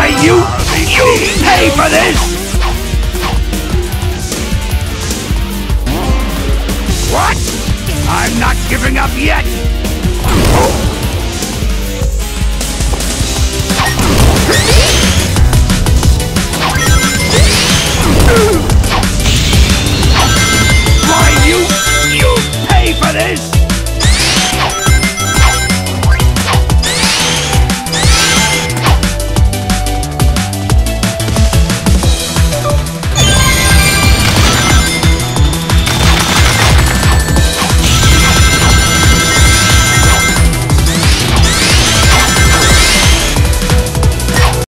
Why, you... You pay for this! What? I'm not giving up yet!